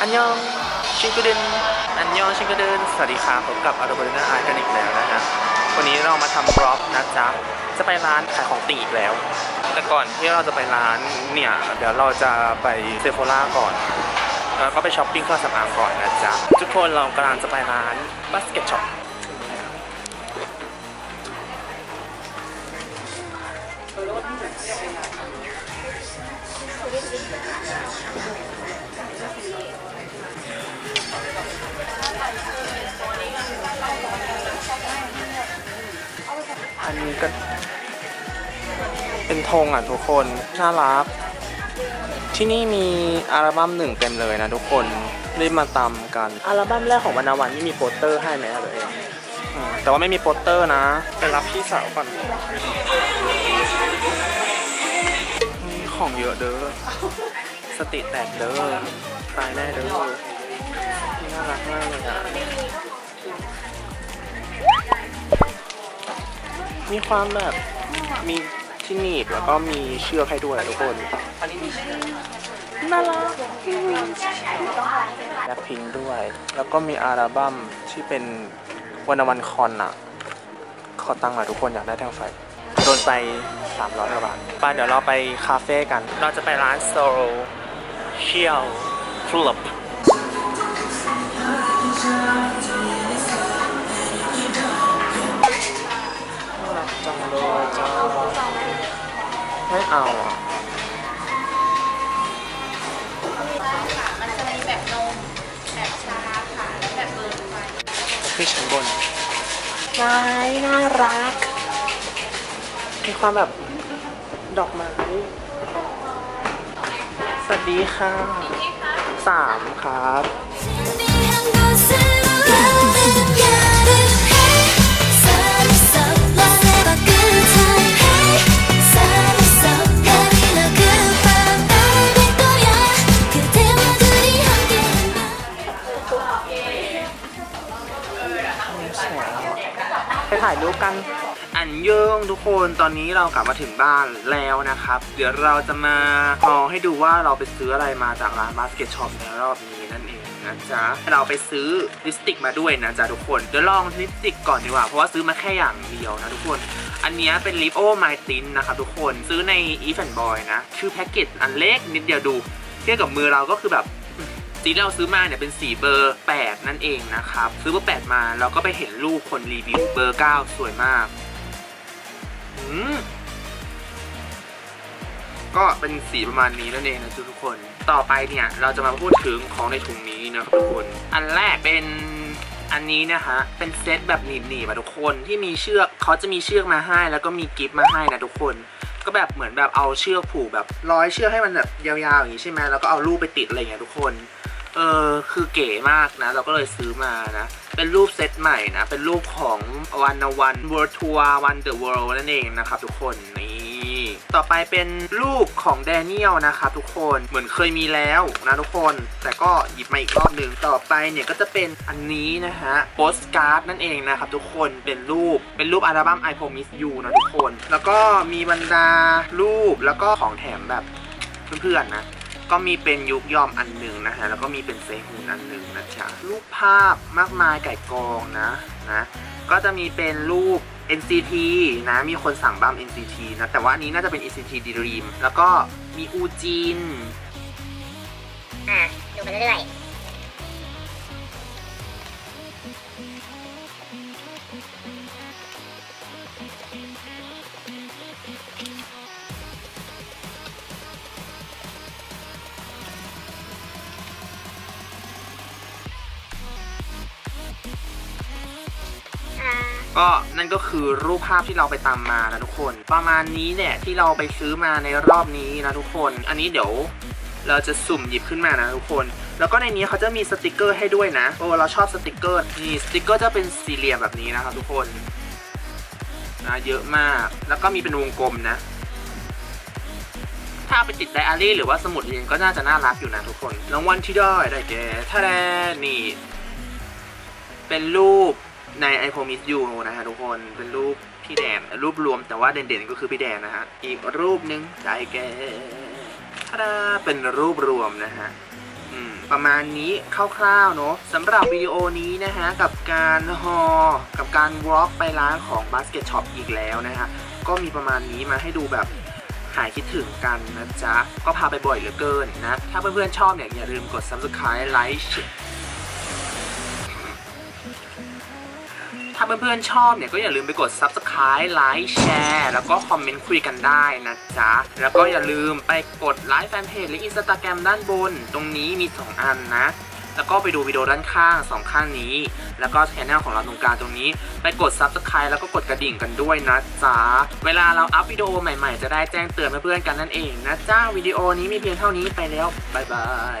안녕 친구들 안녕 친구들สวัสดีครับผมกับ Arthopotena'Art กันอีกแล้วนะฮะวันนี้เรามาทำ vlog นะจ๊ะจะไปร้านขายของติ่งอีกแล้ว แต่ก่อนที่เราจะไปร้านเนี่ยเดี๋ยวเราจะไป Sephora ก่อนแล้วก็ไปช้อปปิ้งเครื่องสำอางก่อนนะจ๊ะทุกคนเรากำลังจะไปร้าน Basketshop อันนี้ก็เป็นธงอะทุกคน น่ารัก ที่นี่มีอัลบั้มหนึ่งเต็มเลยนะทุกคนรีบมาตามกัน อัลบั้มแรกของวรรณวันนี่มีโปสเตอร์ให้ไหมอะไรอ่าแต่ว่าไม่มีโปสเตอร์นะ ไปรับพี่สาวก่อนมีของเยอะเด้อ สติแตกเด้อตายแน่เด้อน่ารักมากเลยอะมีความแบบมีที่หนีบแล้วก็มีเชือกให้ด้วยทุกคนน่ารักแบ็คพิงด้วย แล้วก็มีอัลบั้มที่เป็นวันวันคอนอะขอตังค์หน่อยทุกคนอยากได้แท่งไฟโดนไป300กว่าบาทไปเดี๋ยวเราไปคาเฟ่กัน เราจะไปร้านโซโ c เชียลคลับน่ารักจังเลยจ้าไม่เอาอะมันจะมีแบบนมแบบชาค่ะและแบบเบอร์ไฟที่ชั้นบนว้ายน่ารัก มีความแบบดอกไม้ วัสดีค่ะสามครับไปถ่ายรูปกัน 안녕ทุกคนตอนนี้เรากลับมาถึงบ้านแล้วนะครับ เดี๋ยวเราจะมาเอาให้ดูว่าเราไปซื้ออะไรมาจากร้าน Basketshop ในรอบนี้นั่นเองนะจ๊ะเราไปซื้อลิปสติกมาด้วยนะจ๊ะทุกคนเดี๋ยวลองลิปสติกก่อนดีกว่าเพราะว่าซื้อมาแค่อย่างเดียวนะทุกคน อันนี้เป็นลิป Oh My Tint นะครับทุกคนซื้อใน e f a n Boy นะคือแพ็กเกจอันเล็กนิดเดียวดูเทียบกับมือเราก็คือแบบสีเราซื้อมาเนี่ยเป็นสีเบอร์ 8 นั่นเองนะครับ ซื้อเบอร์ 8 มาเราก็ไปเห็นรูปคนรีวิวเบอร์ 9 สวยมาก ก็เป็นสีประมาณนี้นั่นเองนะทุกคน ต่อไปเนี่ยเราจะมาพูดถึงของในถุงนี้นะครับทุกคน อันแรกเป็นอันนี้นะฮะเป็นเซตแบบหนีบๆอะทุกคนที่มีเชือกเขาจะมีเชือกมาให้ แล้วก็มีกิ๊บมาให้นะทุกคน ก็แบบเหมือนแบบเอาเชือกผูกแบบร้อยเชือกให้มันแบบยาวๆอย่างนี้ใช่ไหมแล้วก็เอารูปไปติดอะไรอย่างเงี้ยทุกคน เออคือเก๋มากนะ เราก็เลยซื้อมานะ เป็นรูปเซตใหม่นะ เป็นรูปของ Wanna One World Tour One The World นั่นเองนะครับทุกคนนี่ต่อไปเป็นรูปของแดเนียลนะครับทุกคนเหมือนเคยมีแล้วนะทุกคน แต่ก็หยิบมาอีกรอบหนึ่งต่อไปเนี่ยก็จะเป็นอันนี้นะฮะโปสการ์ดนั่นเองนะครับทุกคนเป็นรูปเป็นรูปอัลบั้ม I Promise You นะทุกคน แล้วก็มีบรรดารูปแล้วก็ของแถมแบบเพื่อนๆนะ ก็มีเป็นยุกยอมอันหนึ่งนะฮะ แล้วก็มีเป็นเซฮูนอันหนึ่งนะจ๊ะรูปภาพมากมายไก่กองนะนะ ก็จะมีเป็นรูป NCT นะ มีคนสั่งบัม NCT นะ แต่ว่าอันนี้น่าจะเป็น NCT Dream แล้วก็มีอูจิน อะดูไปเรื่อย ก็นั่นก็คือรูปภาพที่เราไปตามมานะทุกคน ประมาณนี้เนี่ยที่เราไปซื้อมาในรอบนี้นะทุกคน อันนี้เดี๋ยวเราจะสุ่มหยิบขึ้นมานะทุกคน แล้วก็ในนี้เขาจะมีสติกเกอร์ให้ด้วยนะ โอ้เราชอบสติกเกอร์นี่สติกเกอร์จะเป็นสี่เหลี่ยมแบบนี้นะครับทุกคนนะเยอะมาก แล้วก็มีเป็นวงกลมนะ ถ้าไปติดไดอารี่หรือว่าสมุดเรียนก็น่าจะน่ารักอยู่นะทุกคน รางวัลที่ได้ได้แก่ท่าแดนี่ เป็นรูป ใน I Promise You นะฮะทุกคนเป็นรูปพี่แดนรูปรวมแต่ว่าเด่นๆก็คือพี่แดนนะฮะ อีกรูปหนึงได้แก่ท่าเป็นรูปรวมนะฮะประมาณนี้คร่าวๆเนอะสำหรับวิดีโอนี้นะฮะ กับการฮอกับการวอล์กไปร้านของ Basket Shop อีกแล้วนะฮะ ก็มีประมาณนี้มาให้ดูแบบหายคิดถึงกันนะจ๊ะ ก็พาไปบ่อยเหลือเกินนะ ถ้าเพื่อนๆชอบเนี่ยอย่าลืมกด subscribe ไลค์ ถ้าเพื่อนๆชอบเนี่ยก็อย่าลืมไปกด subscribe ไลค์แชร์แล้วก็คอมเมนต์คุยกันได้นะจ๊ะ แล้วก็อย่าลืมไปกดไลค์แฟนเพจและ Instagram ด้านบน ตรงนี้มี 2 อันนะ แล้วก็ไปดูวิดีโอด้านข้าง 2 ข้างนี้ แล้วก็ช anel ของเราตรงกลางตรงนี้ ไปกด subscribe แล้วก็กดกระดิ่งกันด้วยนะจ๊ะ เวลาเราอัพวิดีโอใหม่ๆ จะได้แจ้งเตือนเพื่อนๆกันนั่นเองนะจ๊ะวิดีโอนี้มีเพียงเท่านี้ไปแล้วบ๊ายบาย